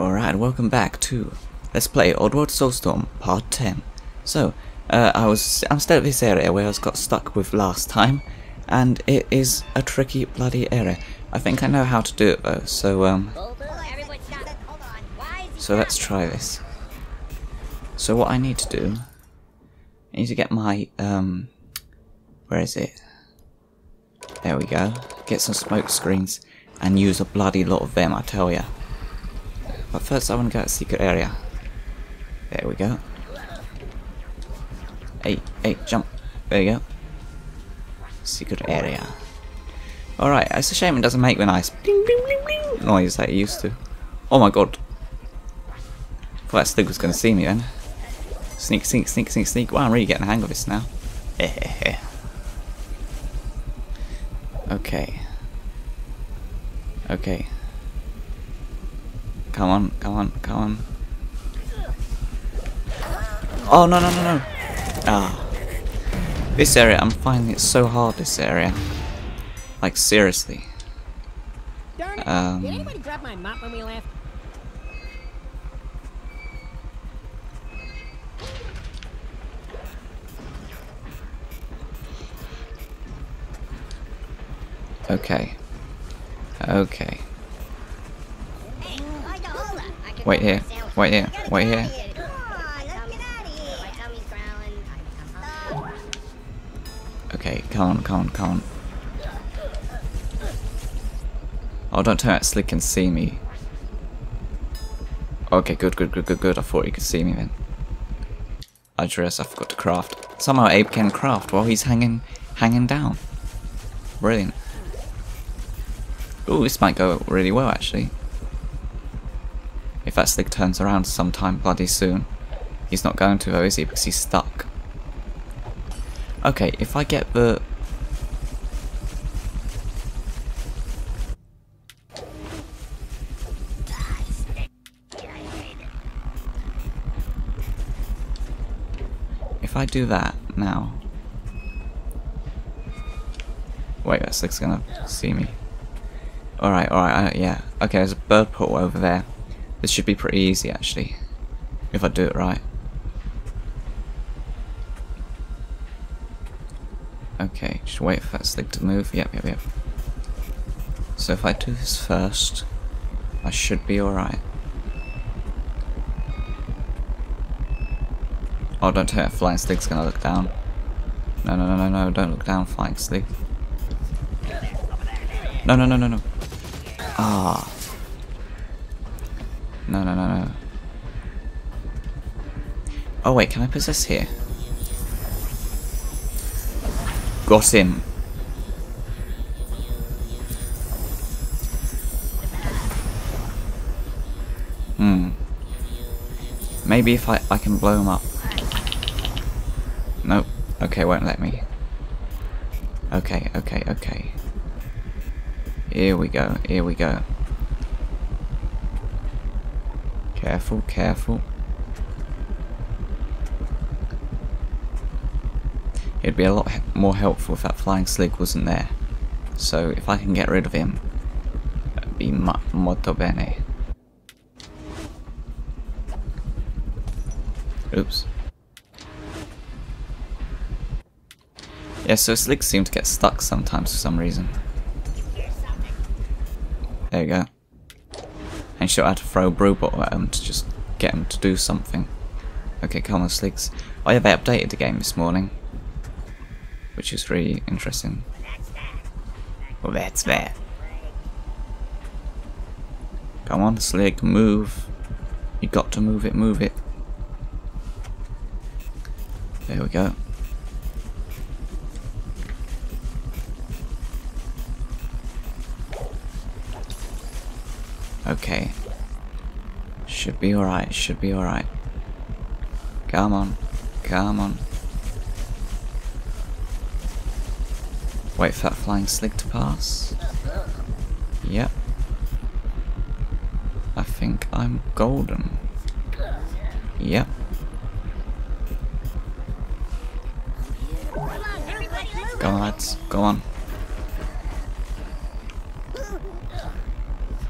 Alright, welcome back to Let's Play Oddworld Soulstorm Part 10. So, uh, I was I'm still at this area where I was got stuck with last time, and it is a tricky bloody area. I think I know how to do it though, so um, so let's try this. So what I need to do, I need to get my um, where is it? There we go. Get some smoke screens and use a bloody lot of them, I tell ya. But first I want to go to secret area. There we go. Hey, hey, jump. There you go. Secret area. Alright, it's a shame it doesn't make the nice bling, bling, bling, bling noise that it used to. Oh my god. Thought that Slig was going to see me then. Sneak, sneak, sneak, sneak, sneak. Wow, I'm really getting the hang of this now. okay. Okay. Come on, come on, come on. Oh, no, no, no, no. Ah. This area, I'm finding it so hard, this area. Like, seriously. Darn it! Um, Did anybody grab my mop when we left? Okay. Okay. Wait here. Wait here. Wait here. Okay, come on, come on, come on. Oh, don't me that Slig can see me. Okay, good, good, good, good, good. I thought he could see me then. I just I forgot to craft. Somehow Abe can craft while he's hanging, hanging down. Brilliant. Ooh, this might go really well actually. If that Slig turns around sometime bloody soon. He's not going to though, is he? Because he's stuck. Okay, if I get the... If I do that now... Wait, that Slig's gonna see me. Alright, alright, uh, yeah. Okay, there's a bird portal over there. This should be pretty easy actually. If I do it right. Okay, just wait for that Slig to move. Yep, yep, yep. So if I do this first, I should be alright. Oh, don't me Flying Slig's gonna look down. No, no, no, no, no, don't look down, Flying Slig. No, no, no, no, no. Ah. No, no, no, no. Oh wait, can I possess here? Got him. Hmm. Maybe if I, I can blow him up. Nope. Okay, won't let me. Okay, okay, okay. Here we go, here we go. Careful, careful. It'd be a lot more helpful if that flying Slig wasn't there. So if I can get rid of him, that'd be mo molto bene. Oops. Yeah, so Sligs seem to get stuck sometimes for some reason. There you go. I had to throw a brew bottle at him to just get him to do something. Okay, come on. Oh yeah, they updated the game this morning. Which is really interesting. Well, that's that. Come on, Slig, move. You got to move it, move it. There we go. Should be alright, should be alright. Come on, come on. Wait for that flying Slig to pass. Yep. I think I'm golden. Yep. Go on lads, go on.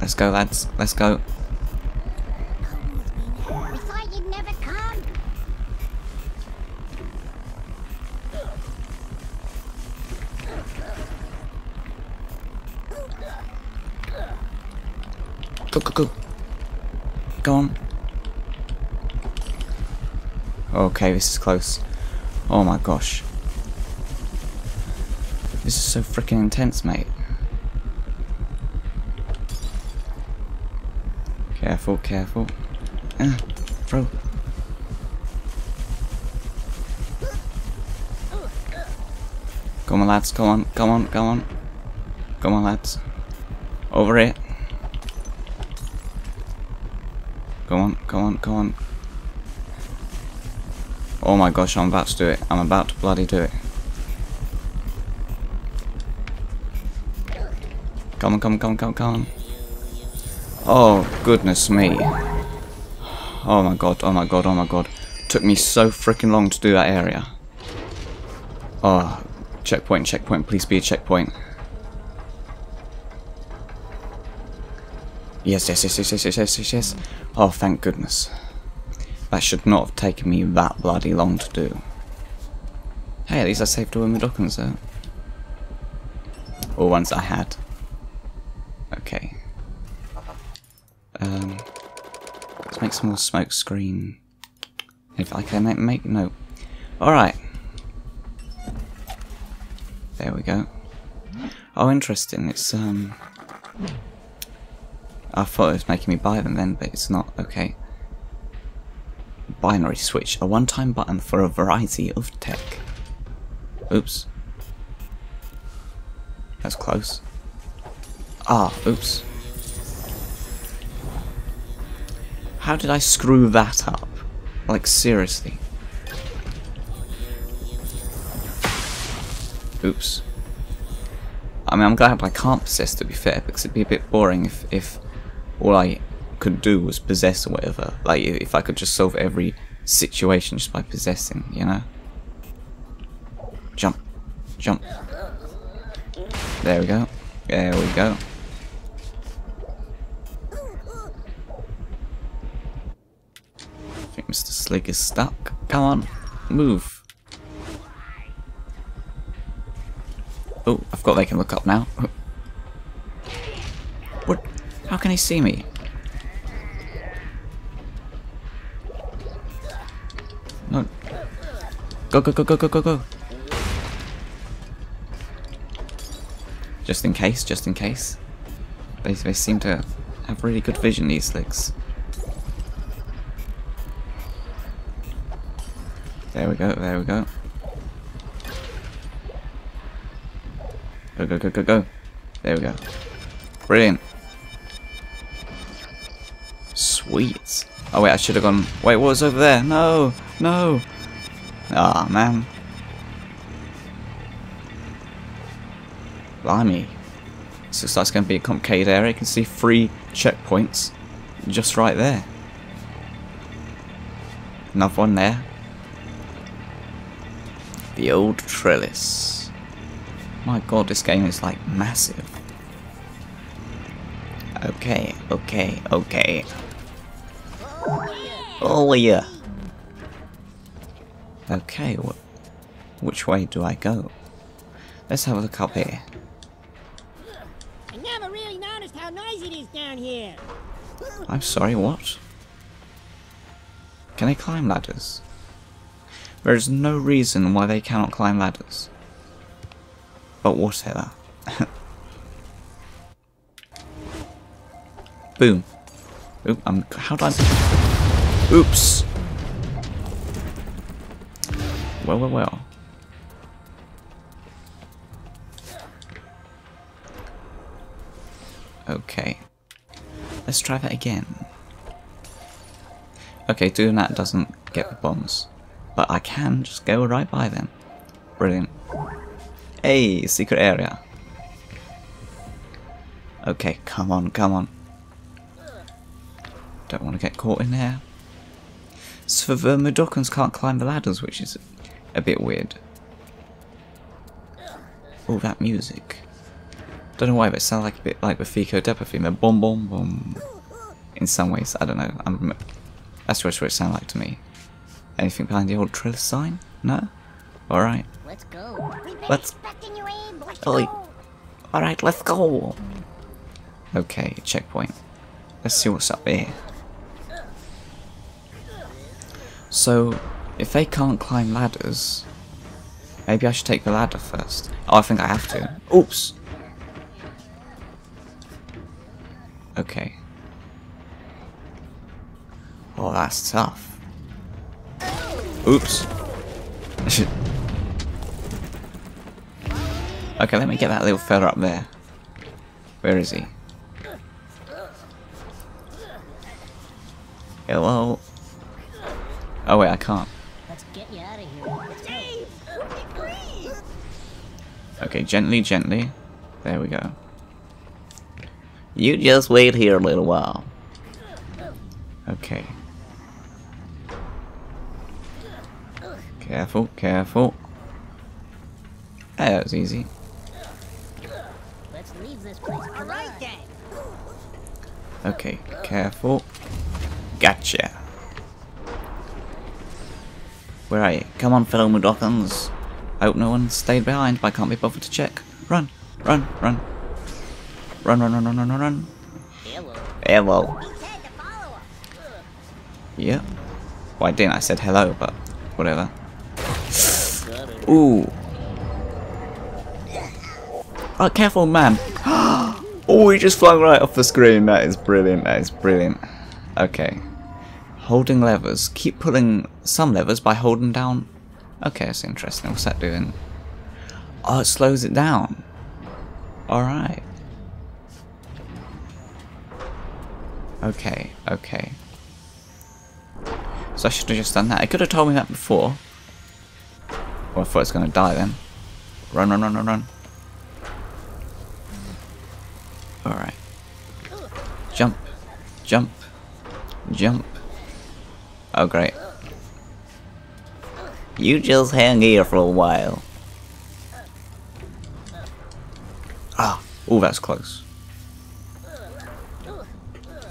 Let's go, lads. Let's go. Go, go, go. On. Okay, this is close. Oh my gosh. This is so freaking intense, mate. Careful, careful. Uh, throw. Come on, lads. Come on, come on, come on. Come on, lads. Over it. Come on, come on, come on. Oh my gosh, I'm about to do it. I'm about to bloody do it. Come on, come on, come on, come on. Oh, goodness me. Oh my god, oh my god, oh my god. Took me so freaking long to do that area. Oh, checkpoint, checkpoint, please be a checkpoint. Yes, yes, yes, yes, yes, yes, yes, yes. Oh, thank goodness. That should not have taken me that bloody long to do. Hey, at least I saved all my documents though. Or ones I had. Okay. Um, let's make some more smoke screen. If I can make, make no. Alright. There we go. Oh, interesting. It's, um... I thought it was making me buy them then, but it's not. Okay. Binary switch. A one-time button for a variety of tech. Oops. That's close. Ah, oops. How did I screw that up? Like, seriously. Oops. I mean, I'm glad I can't possess, to be fair, because it'd be a bit boring if, if all I could do was possess or whatever. Like, if I could just solve every situation just by possessing, you know? Jump. Jump. There we go. There we go. I think Mr. Slig is stuck. Come on. Move. Oh, I forgot they can look up now. How can he see me? No. Go, go, go, go, go, go, go. Just in case, just in case. They, they seem to have really good vision, these Sligs. There we go, there we go. Go, go, go, go, go. There we go. Brilliant. Sweet. Oh wait, I should have gone... Wait, what was over there? No! No! Ah, oh, man. Blimey. This looks like it's going to be a complicated area. You can see three checkpoints just right there. Another one there. The old trellis. My god, this game is like massive. Okay, okay, okay. Oh yeah. Okay, wh which way do I go? Let's have a look up here. I never really noticed how noisy it is down here. I'm sorry, what? Can they climb ladders? There is no reason why they cannot climb ladders. But whatever. Boom. Oop, I'm, how did I... Oops! Well, well, well. Okay. Let's try that again. Okay, doing that doesn't get the bombs. But I can just go right by them. Brilliant. Hey, secret area. Okay, come on, come on. Don't want to get caught in there. So the Mudokons can't climb the ladders, which is a bit weird. Oh, that music. Don't know why, but it sounds like a bit like the Feeco Depot theme. Boom, boom, boom. In some ways, I don't know. I'm, that's just what it sounds like to me. Anything behind the old trellis sign? No? Alright. Let's go. Let's. You, let's Alright, let's go. Okay, checkpoint. let's see what's up here. So, if they can't climb ladders, maybe I should take the ladder first. Oh, I think I have to. Oops! Okay. Oh, that's tough. Oops. okay, let me get that little fella up there. Where is he? Hello? Oh wait, I can't. Let's get you out of here. Dave! Freeze! Okay, gently, gently. There we go. You just wait here a little while. Okay. Careful, careful. Hey, That was easy. Let's leave this place. All right, then. Okay, careful. Gotcha. Where are you? Come on, fellow Mudokons. Hope no one stayed behind, but I can't be bothered to check. Run, run, run. Run, run, run, run, run, run, run. Hello. Hello. He said to follow us. Yep. Well, I didn't. I said hello, but whatever. Ooh. Oh, careful, man. oh, he just flung right off the screen. That is brilliant. That is brilliant. Okay. Holding levers. Keep pulling some levers by holding down. Okay, that's interesting. What's that doing? Oh, it slows it down. Alright. Okay, okay. So I should have just done that. It could have told me that before. Well, I thought it was going to die then. Run, run, run, run, run. Alright. Jump. Jump. Jump. Oh, great. You just hang here for a while. Ah. Oh, that's close.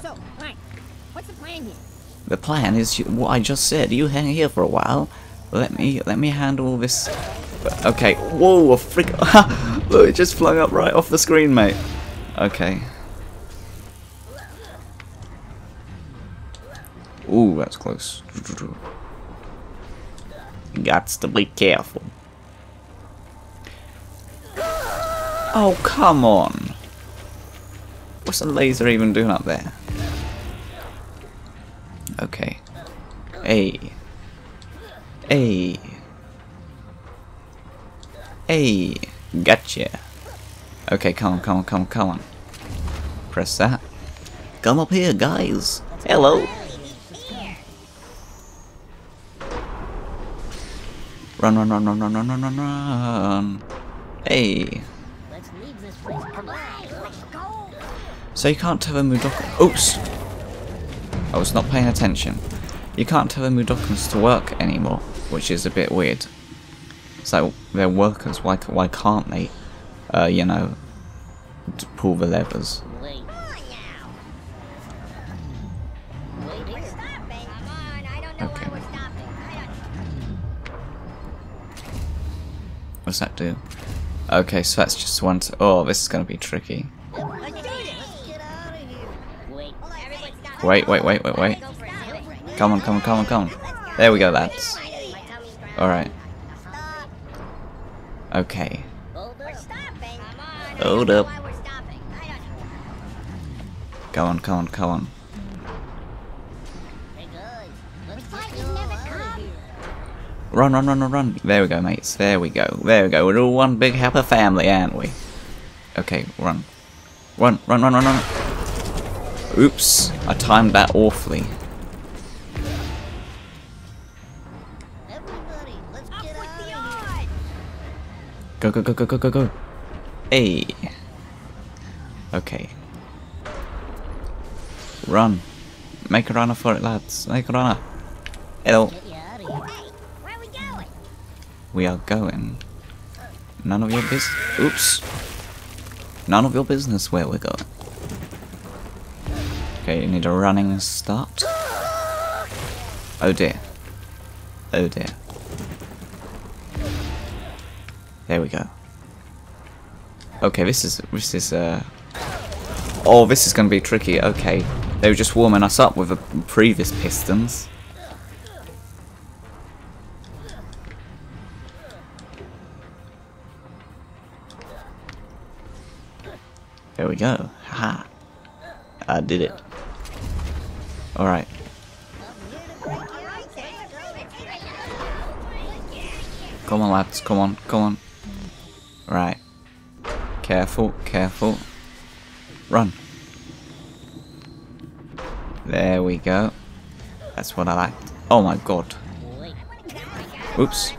So, Mike, what's the plan here? The plan is what I just said. You hang here for a while. Let me let me handle this. Okay. Whoa! A freak! Look, it just flung up right off the screen, mate. Okay. Ooh, that's close. Gots to be careful. Oh, come on. What's the laser even doing up there? Okay. Hey. Hey. Hey. Gotcha. Okay, come on, come on, come on, come on. Press that. Come up here, guys. Hello. Run, run, run, run, run, run, run, run, run. Hey. Let's leave this place. Come let's go. So you can't tell a Mudokon. Oops! I was not paying attention. You can't tell the Mudokons to work anymore, which is a bit weird. It's like they're workers. Why why can't they? Uh, you know, pull the levers. Wait. What's that do? Okay, so that's just one. oh, this is gonna be tricky. Wait, wait, wait, wait, wait. Come on, come on, come on, come on. There we go, lads. Alright. Okay. Hold up. Come on, come on, come on. Run, run, run, run, run. There we go, mates. There we go. There we go. We're all one big happy family, aren't we? Okay, run. Run, run, run, run, run. Oops. I timed that awfully. Everybody, let's get out of here. Go, go, go, go, go, go, go. Hey. Okay. Run. Make a runner for it, lads. Make a runner. Hello. We are going. None of your business. Oops. None of your business where we're going. Okay, you need a running start. Oh dear. Oh dear. There we go. Okay, this is this is uh. Oh, this is gonna be tricky. Okay, They were just warming us up with the previous pistons. There we go. Ha! I did it. Alright. Come on, lads. Come on. Come on. Right. Careful. Careful. Run. There we go. That's what I liked. Oh my god. Oops.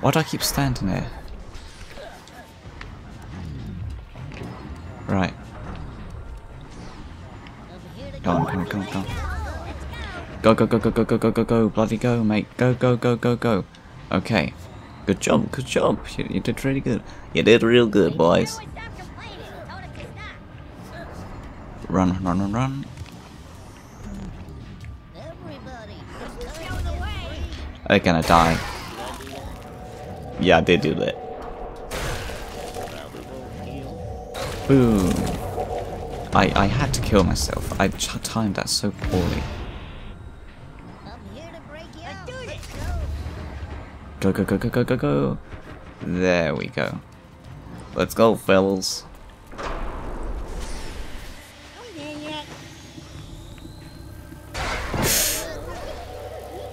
Why do I keep standing there? Go, go, go, go, go, go, go, go, go, bloody go, mate. Go, go, go, go, go. Okay. Good job, good job. You, you did really good. You did real good, boys. Run, run, run, run. They're gonna die. Yeah, they do that. Boom. I, I had to kill myself. I timed that so poorly. Go, go, go, go, go, go, go. There we go. Let's go, fellas.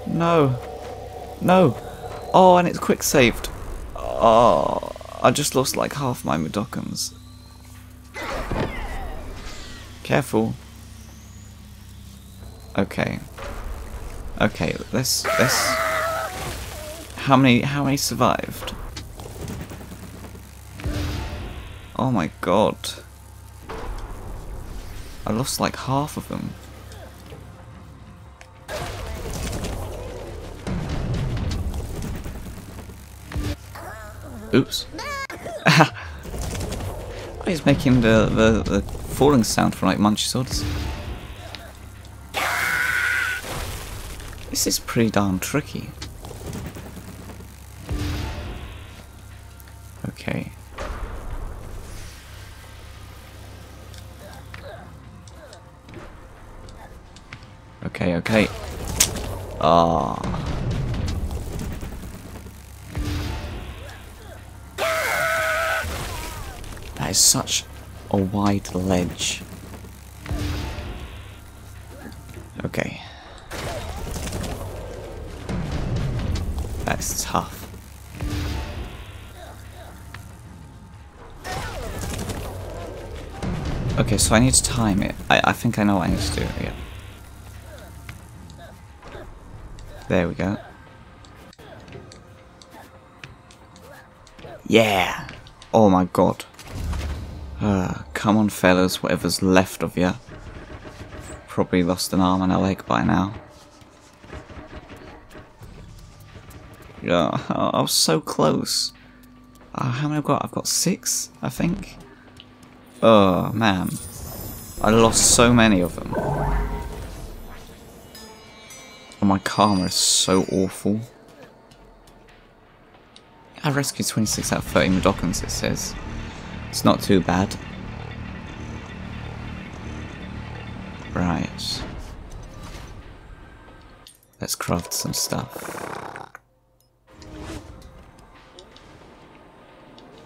No. No. Oh, and it's quick saved. Oh, I just lost like half my Mudokons. Careful. Okay. Okay, let's let's how many how many survived? Oh my god. I lost like half of them. Oops. He's making the, the, the falling sound from like Munchisaurus. This is pretty darn tricky. Okay. Okay, okay. Ah. That is such a wide ledge. So I need to time it. I, I think I know what I need to do, yeah. There we go. Yeah! Oh my god. Uh, come on fellas, whatever's left of you. Probably lost an arm and a leg by now. Yeah, I was so close. Uh, how many I've got? I've got six, I think. Oh, man. I lost so many of them. Oh, my karma is so awful. I rescued 26 out of 30 Mudokons, it says. It's not too bad. Right. Let's craft some stuff.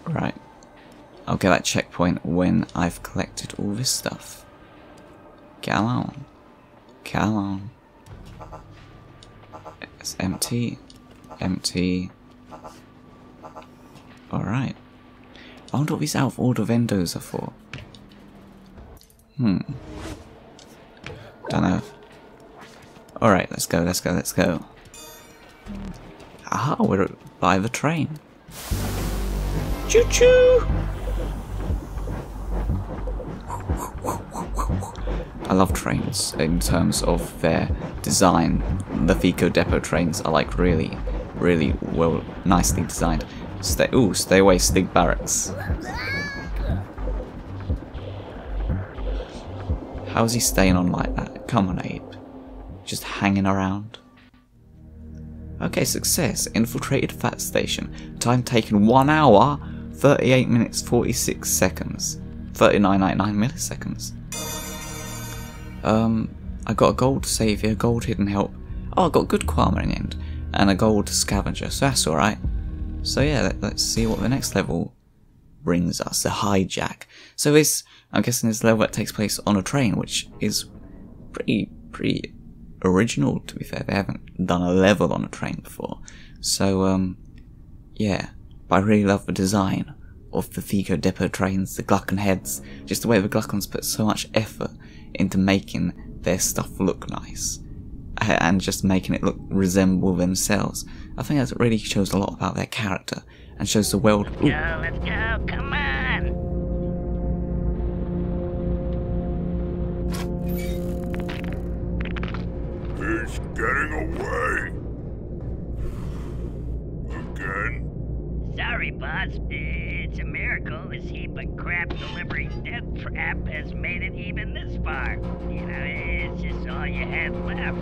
Right. I'll get that checkpoint when I've collected all this stuff. Come on. Come on. It's empty. Empty. Alright. I wonder what these out of order vendors are for. Hmm. Don't know. Alright, let's go, let's go, let's go. Aha, we're by the train. Choo choo! I love trains in terms of their design. The Feeco Depot trains are like really, really well, nicely designed. Stay, ooh, stay away, Slig Barracks. How's he staying on like that? Come on, Abe. Just hanging around. Okay, success. Infiltrated Fat Station. Time taken 1 hour, 38 minutes, 46 seconds. 39.99 milliseconds. Um, I got a gold savior, gold hidden help. Oh, I got good Quarma in the end, and a gold scavenger, so that's alright. So yeah, let, let's see what the next level brings us. The hijack. So this, I'm guessing this level that takes place on a train, which is pretty, pretty original to be fair. They haven't done a level on a train before. So, um, yeah. But I really love the design of the Feeco Depot trains, the Glukkon heads, just the way the Glukkons put so much effort into making their stuff look nice. Uh, and just making it look resemble themselves. I think that really shows a lot about their character and shows the world. Ooh, Go, let's go, come on! He's getting away. Again? Sorry, boss. It's a miracle this heap of crap delivery death trap has made it even this far. You know, it's just all you had left.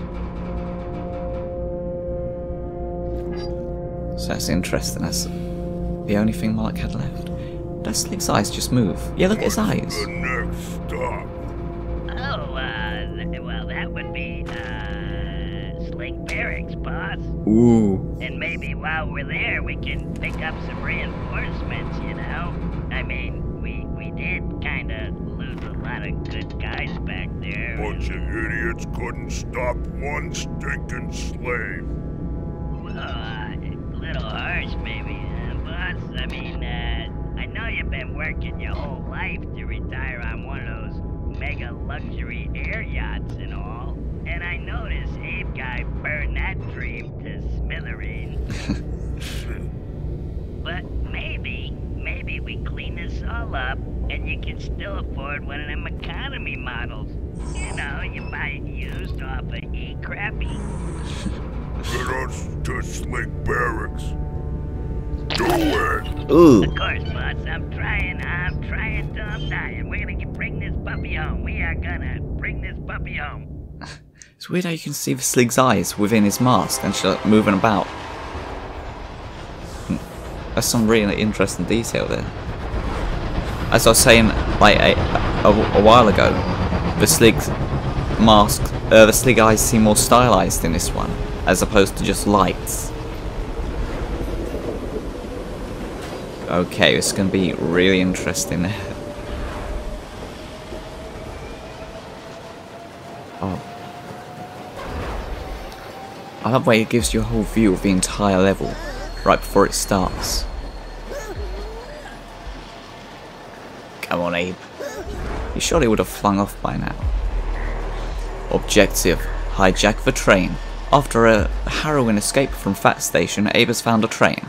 So that's interesting. That's the only thing Mark had left. Does Slig's eyes just move? Yeah, look at his eyes. The next stop. Oh, uh, th- well, that would be, uh, Slig Barracks, boss. Ooh. And maybe while we're there, we can pick up some reinforcements, you know? I mean, we, we did kinda lose a lot of good guys back there. Bunch of idiots couldn't stop one stinking slave. Well, uh, a little harsh, maybe, uh, boss. I mean, uh, I know you've been working your whole life to retire on one of those mega luxury air yachts and all. And I noticed Abe Guy burned that dream to smithereens. but maybe, maybe we clean this all up and you can still afford one of them economy models. You know, you buy it used off of E-Crappy. Get us to Slig Barracks. Do it! Ooh. Of course, boss. I'm trying. I'm trying till I'm dying. We're gonna get, bring this puppy home. We are gonna bring this puppy home. It's weird how you can see the Slig's eyes within his mask and she's like moving about. Hmm. That's some really interesting detail there. As I was saying, like a, a, a while ago, the Slig mask, uh, the Slig eyes seem more stylized in this one, as opposed to just lights. Okay, it's going to be really interesting. oh. I love way it gives you a whole view of the entire level right before it starts. Come on, Abe. You surely would have flung off by now. Objective hijack the train. After a harrowing escape from Fat Station, Abe has found a train.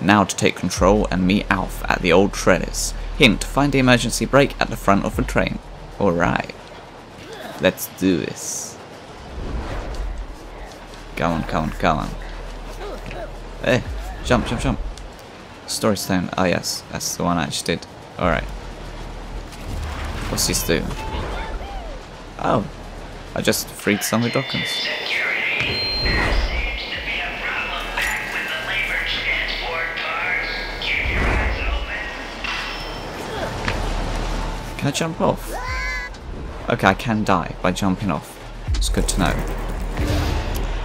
Now to take control and meet Alf at the old Trellis. Hint, find the emergency brake at the front of the train. Alright. Let's do this. Go on, come on, come on. Hey, jump, jump, jump. Story stone. Oh yes, that's the one I just did. Alright. What's this do? Oh, I just freed some of the Dockins. Can I jump off? Okay, I can die by jumping off. It's good to know.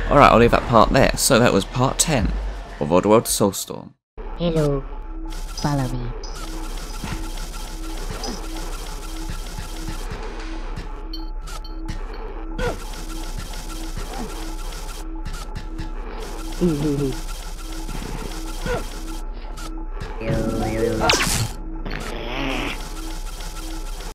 Alright, I'll leave that part there. So that was part 10 of Oddworld Soulstorm. Hello. Follow me.